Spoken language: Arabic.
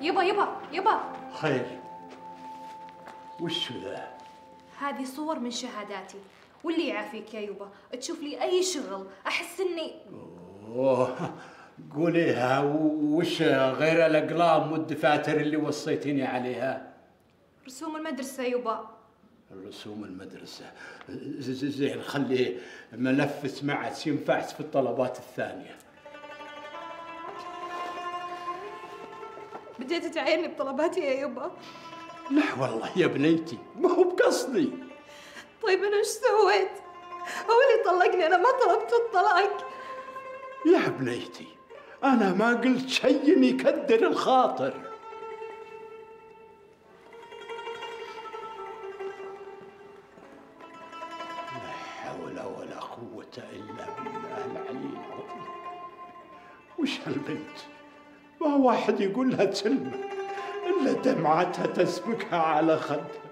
يبا يبا يبا. خير. وش ذا؟ هذه صور من شهاداتي واللي يعافيك يا يبا. تشوف لي أي شغل أحس إني أوه. قوليها وش غير الأقلام والدفاتر اللي وصيتني عليها؟ رسوم المدرسة يبا. رسوم المدرسة. زين خلي ملف سمعت ينفع في الطلبات الثانية. بديت تعايرني بطلباتي يا يبا. لا والله يا بنيتي ما هو بقصدي. طيب أنا إيش سويت؟ هو اللي طلقني أنا ما طلبت الطلاق. يا بنيتي أنا ما قلت شيء يكدر الخاطر. لا حول ولا قوة إلا بالله العلي العظيم. وش هالبنت؟ ما واحد يقول لها تسلمك إلا دمعتها تسبكها على خدها.